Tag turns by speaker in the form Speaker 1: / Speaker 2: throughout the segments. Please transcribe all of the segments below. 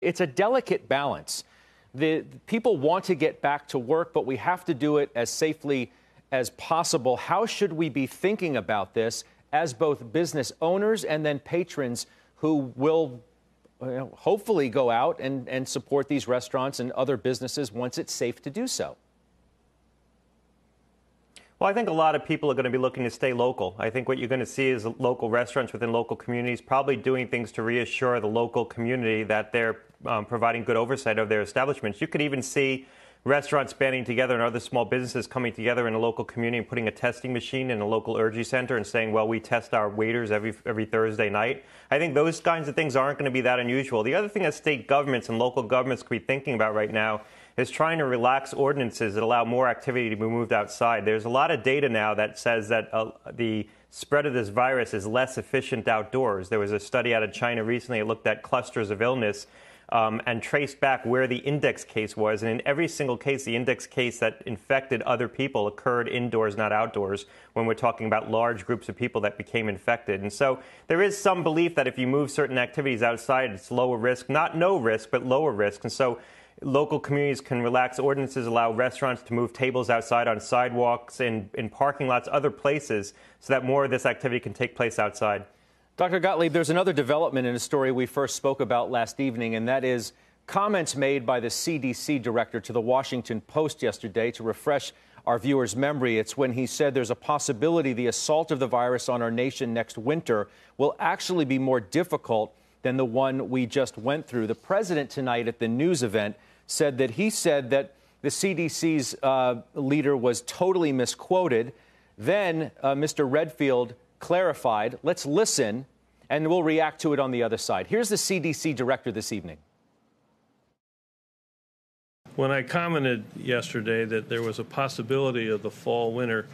Speaker 1: It's a delicate balance. The, the people want to get back to work, but we have to do it as safely as possible. How should we be thinking about this as both business owners and then patrons who will you know, hopefully go out and, and support these restaurants and other businesses once it's safe to do so?
Speaker 2: Well, I think a lot of people are going to be looking to stay local. I think what you're going to see is local restaurants within local communities probably doing things to reassure the local community that they're um, providing good oversight of their establishments. You could even see restaurants banding together and other small businesses coming together in a local community and putting a testing machine in a local urgy center and saying, well, we test our waiters every, every Thursday night. I think those kinds of things aren't going to be that unusual. The other thing that state governments and local governments could be thinking about right now is trying to relax ordinances that allow more activity to be moved outside. There's a lot of data now that says that uh, the spread of this virus is less efficient outdoors. There was a study out of China recently that looked at clusters of illness um, and traced back where the index case was. And in every single case, the index case that infected other people occurred indoors, not outdoors, when we're talking about large groups of people that became infected. And so there is some belief that if you move certain activities outside, it's lower risk, not no risk, but lower risk. And so local communities can relax ordinances, allow restaurants to move tables outside on sidewalks, and in parking lots, other places, so that more of this activity can take place outside.
Speaker 1: Dr. Gottlieb, there's another development in a story we first spoke about last evening, and that is comments made by the CDC director to the Washington Post yesterday to refresh our viewers' memory. It's when he said there's a possibility the assault of the virus on our nation next winter will actually be more difficult than the one we just went through. The president tonight at the news event said that he said that the CDC's uh, leader was totally misquoted. Then uh, Mr. Redfield clarified. Let's listen, and we'll react to it on the other side. Here's the CDC director this evening.
Speaker 3: When I commented yesterday that there was a possibility of the fall winter,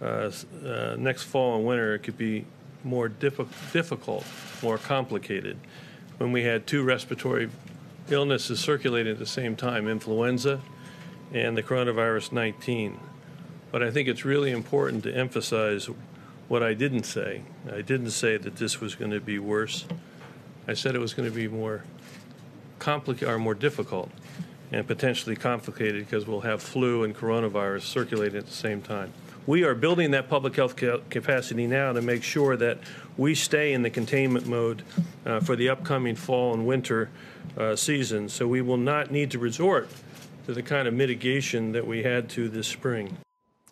Speaker 3: uh, uh, next fall and winter, it could be more difficult, more complicated. When we had two respiratory illnesses circulating at the same time influenza and the coronavirus 19. But I think it's really important to emphasize what I didn't say. I didn't say that this was going to be worse. I said it was going to be more complicated or more difficult and potentially complicated because we'll have flu and coronavirus circulating at the same time. We are building that public health capacity now to make sure that we stay in the containment mode uh, for the upcoming fall and winter uh, season. So we will not need to resort to the kind of mitigation that we had to this spring.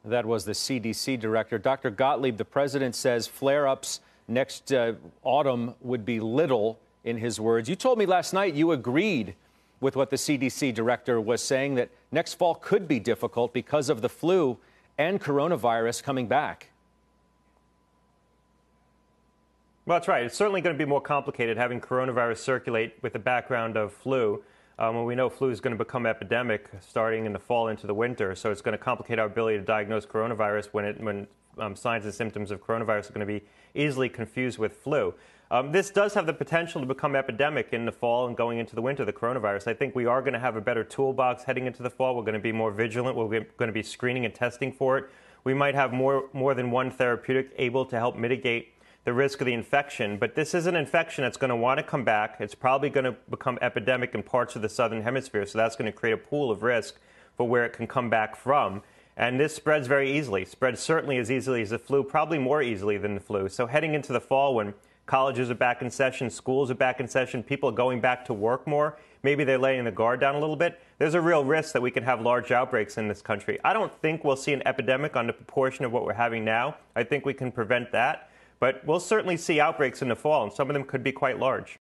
Speaker 1: That was the CDC director. Dr. Gottlieb, the president says flare ups next uh, autumn would be little, in his words. You told me last night you agreed with what the CDC director was saying that next fall could be difficult because of the flu and coronavirus coming back.
Speaker 2: Well, that's right. It's certainly going to be more complicated having coronavirus circulate with the background of flu. Um, when we know flu is going to become epidemic starting in the fall into the winter, so it's going to complicate our ability to diagnose coronavirus when, it, when um, signs and symptoms of coronavirus are going to be easily confused with flu. Um, this does have the potential to become epidemic in the fall and going into the winter, the coronavirus. I think we are going to have a better toolbox heading into the fall. We're going to be more vigilant. We're going to be screening and testing for it. We might have more, more than one therapeutic able to help mitigate the risk of the infection. But this is an infection that's going to want to come back. It's probably going to become epidemic in parts of the southern hemisphere. So that's going to create a pool of risk for where it can come back from. And this spreads very easily, spreads certainly as easily as the flu, probably more easily than the flu. So heading into the fall when Colleges are back in session, schools are back in session, people are going back to work more. Maybe they're laying the guard down a little bit. There's a real risk that we could have large outbreaks in this country. I don't think we'll see an epidemic on the proportion of what we're having now. I think we can prevent that. But we'll certainly see outbreaks in the fall, and some of them could be quite large.